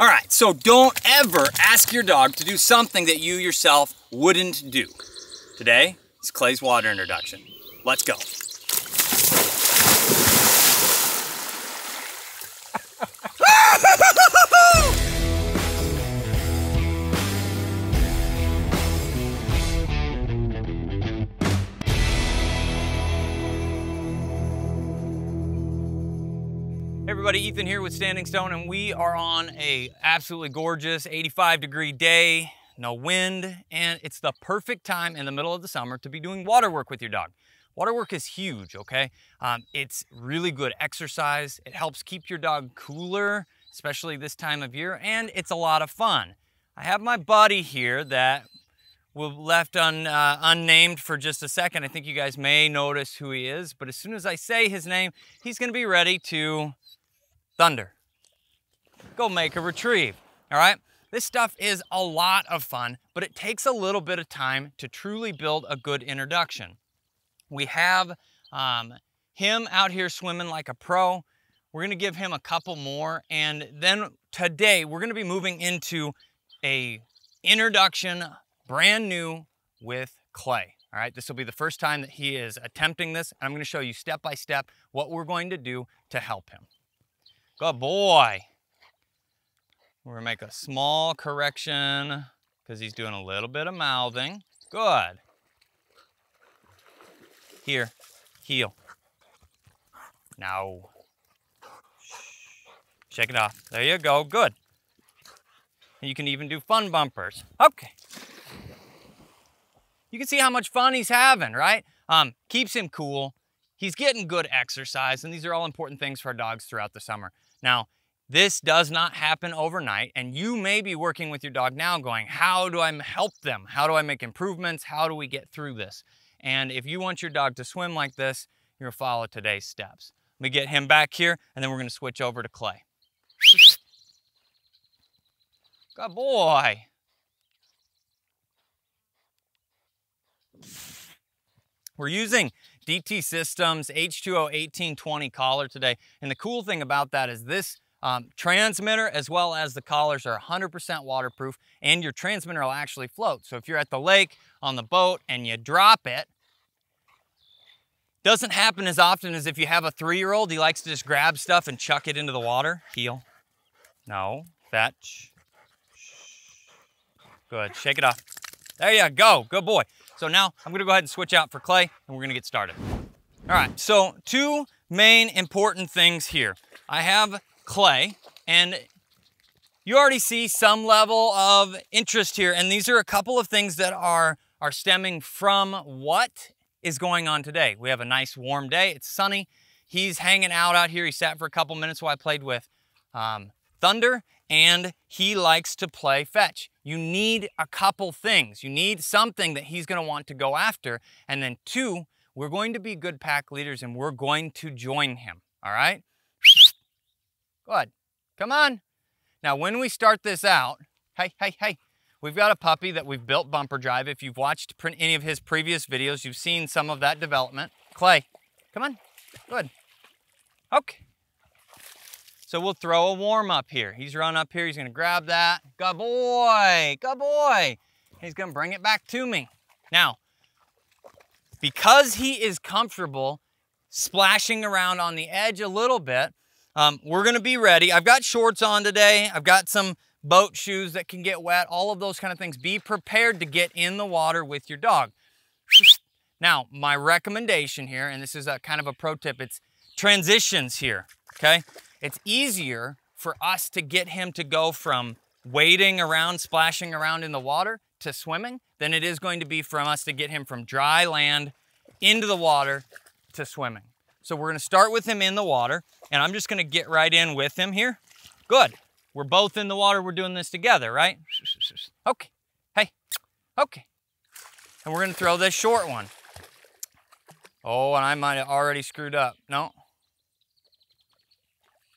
All right, so don't ever ask your dog to do something that you yourself wouldn't do. Today is Clay's water introduction. Let's go. Everybody, Ethan here with Standing Stone and we are on a absolutely gorgeous 85 degree day, no wind, and it's the perfect time in the middle of the summer to be doing water work with your dog. Water work is huge, okay? Um, it's really good exercise. It helps keep your dog cooler, especially this time of year, and it's a lot of fun. I have my buddy here that we left un, uh, unnamed for just a second. I think you guys may notice who he is, but as soon as I say his name, he's gonna be ready to thunder. Go make a retrieve, all right? This stuff is a lot of fun, but it takes a little bit of time to truly build a good introduction. We have um, him out here swimming like a pro. We're gonna give him a couple more, and then today we're gonna be moving into a introduction, brand new with Clay. All right, this will be the first time that he is attempting this, and I'm gonna show you step by step what we're going to do to help him. Good boy. We're gonna make a small correction because he's doing a little bit of mouthing. Good. Here, heel. Now. Shake it off. There you go, good. And you can even do fun bumpers. Okay. You can see how much fun he's having, right? Um, keeps him cool. He's getting good exercise, and these are all important things for our dogs throughout the summer. Now, this does not happen overnight, and you may be working with your dog now going, how do I help them? How do I make improvements? How do we get through this? And if you want your dog to swim like this, you're gonna follow today's steps. Let me get him back here, and then we're gonna switch over to Clay. Good boy. We're using DT Systems H2O 1820 collar today. And the cool thing about that is this um, transmitter as well as the collars are 100% waterproof and your transmitter will actually float. So if you're at the lake on the boat and you drop it, doesn't happen as often as if you have a three-year-old. He likes to just grab stuff and chuck it into the water. Heel. No. Fetch. Good. Shake it off. There you go. Good boy. So now I'm gonna go ahead and switch out for clay and we're gonna get started. All right, so two main important things here. I have clay and you already see some level of interest here and these are a couple of things that are, are stemming from what is going on today. We have a nice warm day, it's sunny. He's hanging out out here. He sat for a couple minutes while I played with um, Thunder and he likes to play fetch. You need a couple things. You need something that he's gonna want to go after. And then two, we're going to be good pack leaders and we're going to join him, all right? Good, come on. Now, when we start this out, hey, hey, hey, we've got a puppy that we've built bumper drive. If you've watched any of his previous videos, you've seen some of that development. Clay, come on, good. Okay, so we'll throw a warm up here. He's run up here, he's gonna grab that. Good boy, good boy. He's gonna bring it back to me. Now, because he is comfortable splashing around on the edge a little bit, um, we're gonna be ready. I've got shorts on today. I've got some boat shoes that can get wet, all of those kind of things. Be prepared to get in the water with your dog. Now, my recommendation here, and this is a kind of a pro tip, it's transitions here, okay? It's easier for us to get him to go from wading around, splashing around in the water to swimming than it is going to be from us to get him from dry land into the water to swimming. So we're gonna start with him in the water and I'm just gonna get right in with him here. Good. We're both in the water, we're doing this together, right? Okay, hey, okay. And we're gonna throw this short one. Oh, and I might have already screwed up. No,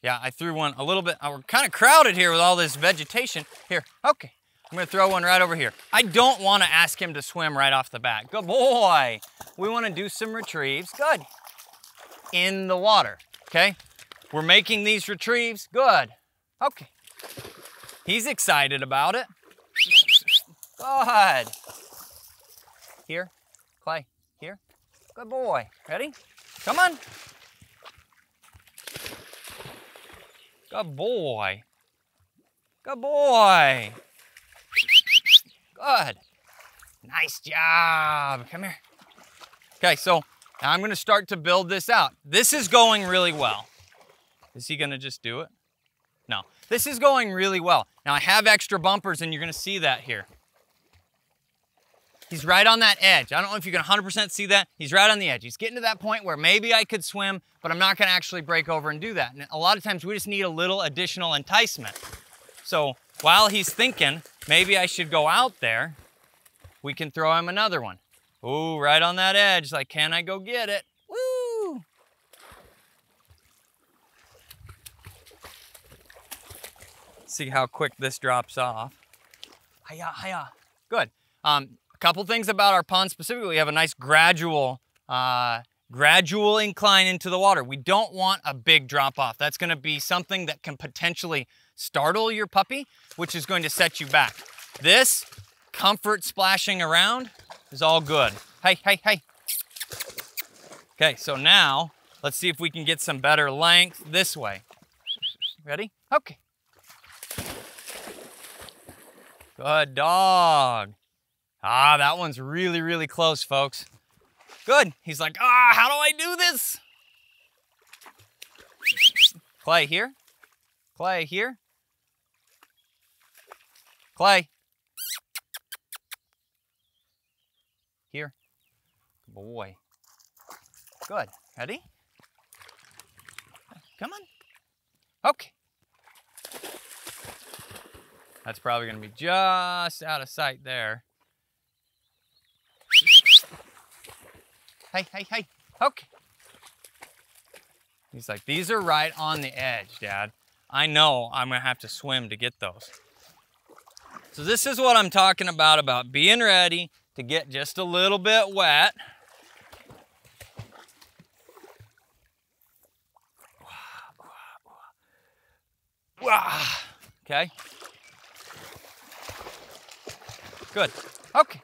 yeah, I threw one a little bit. Uh, we're kind of crowded here with all this vegetation. Here, okay. I'm gonna throw one right over here. I don't wanna ask him to swim right off the bat. Good boy. We wanna do some retrieves. Good. In the water, okay? We're making these retrieves. Good. Okay. He's excited about it. Good. Here, Clay, here. Good boy. Ready? Come on. Good boy. Good boy. Good. Nice job. Come here. Okay, so now I'm gonna start to build this out. This is going really well. Is he gonna just do it? No, this is going really well. Now I have extra bumpers and you're gonna see that here. He's right on that edge. I don't know if you can 100% see that. He's right on the edge. He's getting to that point where maybe I could swim, but I'm not gonna actually break over and do that. And a lot of times we just need a little additional enticement. So while he's thinking, maybe I should go out there, we can throw him another one. Ooh, right on that edge. Like, can I go get it? Woo! See how quick this drops off. Hiya, hiya. Good. Um, a couple things about our pond specifically. We have a nice gradual, uh, gradual incline into the water. We don't want a big drop off. That's gonna be something that can potentially startle your puppy, which is going to set you back. This comfort splashing around is all good. Hey, hey, hey. Okay, so now let's see if we can get some better length this way. Ready? Okay. Good dog. Ah, that one's really, really close, folks. Good. He's like, ah, how do I do this? Clay here. Clay here. Clay. Here. Good Boy. Good. Ready? Come on. Okay. That's probably gonna be just out of sight there. Hey, hey, hey. Okay. He's like, these are right on the edge, Dad. I know I'm gonna have to swim to get those. So this is what I'm talking about, about being ready to get just a little bit wet. Okay. Good. Okay.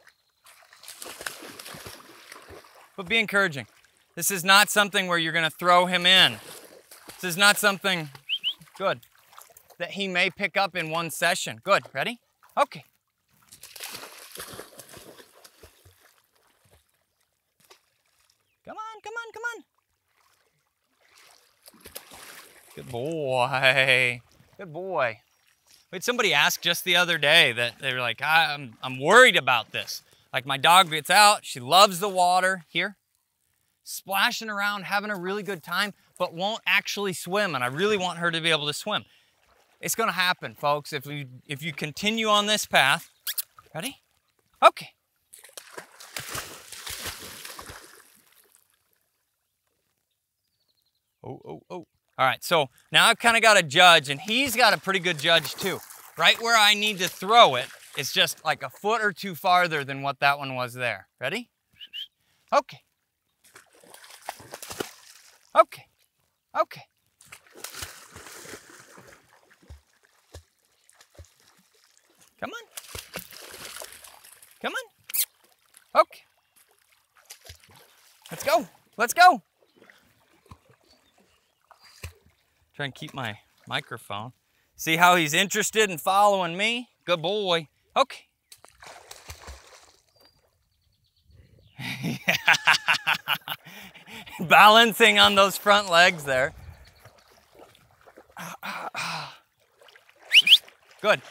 But be encouraging. This is not something where you're going to throw him in. This is not something good that he may pick up in one session. Good. Ready? Okay. Come on, come on, come on. Good boy. Good boy. We had somebody ask just the other day that they were like, I'm, I'm worried about this. Like my dog gets out, she loves the water here, splashing around, having a really good time, but won't actually swim. And I really want her to be able to swim. It's gonna happen, folks, if you, if you continue on this path. Ready? Okay. Oh, oh, oh. All right, so now I've kind of got a judge, and he's got a pretty good judge too. Right where I need to throw it, it's just like a foot or two farther than what that one was there. Ready? Okay. Okay. Okay. Come on. Come on. Okay. Let's go. Let's go. Try and keep my microphone. See how he's interested in following me? Good boy. Okay. Balancing on those front legs there. Good.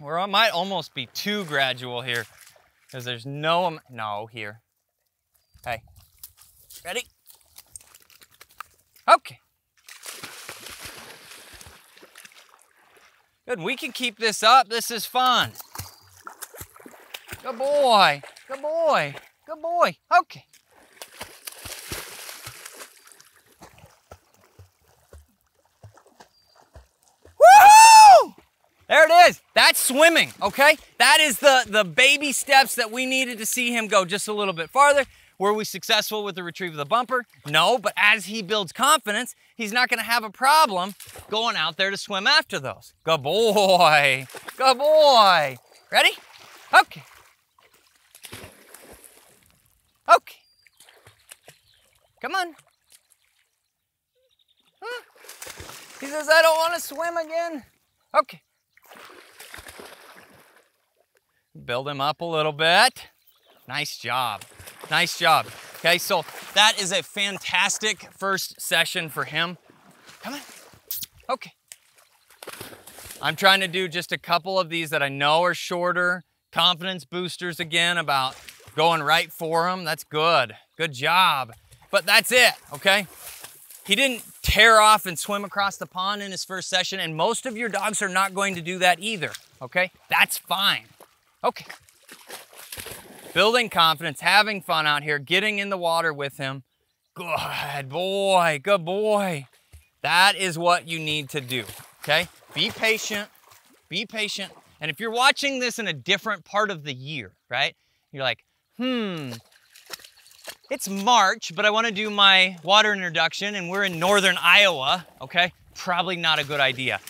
Or I might almost be too gradual here because there's no, no here. Hey, ready? Okay. Good, we can keep this up. This is fun. Good boy, good boy, good boy. Okay. There it is. That's swimming, okay? That is the, the baby steps that we needed to see him go just a little bit farther. Were we successful with the retrieve of the bumper? No, but as he builds confidence, he's not gonna have a problem going out there to swim after those. Good boy, good boy. Ready? Okay. Okay. Come on. He says, I don't want to swim again. Okay. Build him up a little bit. Nice job. Nice job. Okay, so that is a fantastic first session for him. Come on. Okay. I'm trying to do just a couple of these that I know are shorter, confidence boosters again about going right for him. That's good. Good job. But that's it, okay? He didn't tear off and swim across the pond in his first session, and most of your dogs are not going to do that either, okay? That's fine. Okay. Building confidence, having fun out here, getting in the water with him. Good boy, good boy. That is what you need to do, okay? Be patient, be patient. And if you're watching this in a different part of the year, right? You're like, hmm, it's March, but I wanna do my water introduction and we're in Northern Iowa, okay? Probably not a good idea.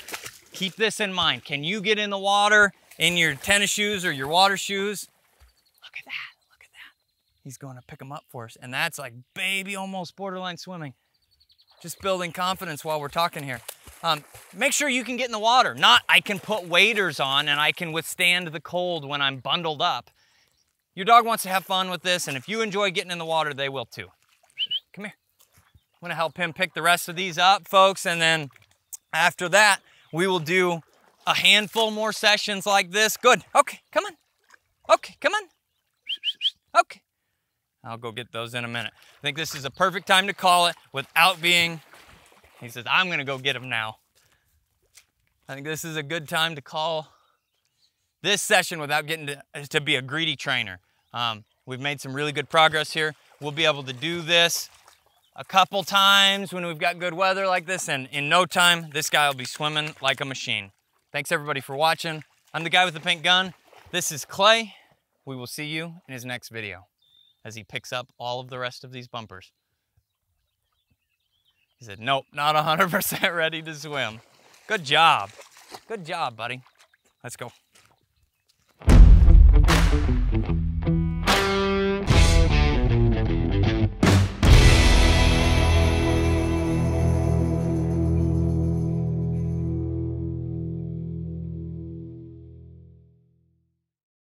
Keep this in mind. Can you get in the water in your tennis shoes or your water shoes. Look at that, look at that. He's going to pick them up for us. And that's like baby almost borderline swimming. Just building confidence while we're talking here. Um, make sure you can get in the water. Not I can put waders on and I can withstand the cold when I'm bundled up. Your dog wants to have fun with this, and if you enjoy getting in the water, they will too. Come here. I'm gonna help him pick the rest of these up, folks, and then after that, we will do a handful more sessions like this. Good. Okay, come on. Okay, come on. Okay. I'll go get those in a minute. I think this is a perfect time to call it without being, he says, I'm gonna go get them now. I think this is a good time to call this session without getting to, to be a greedy trainer. Um, we've made some really good progress here. We'll be able to do this a couple times when we've got good weather like this, and in no time, this guy will be swimming like a machine. Thanks everybody for watching. I'm the guy with the pink gun. This is Clay. We will see you in his next video as he picks up all of the rest of these bumpers. He said, nope, not 100% ready to swim. Good job. Good job, buddy. Let's go.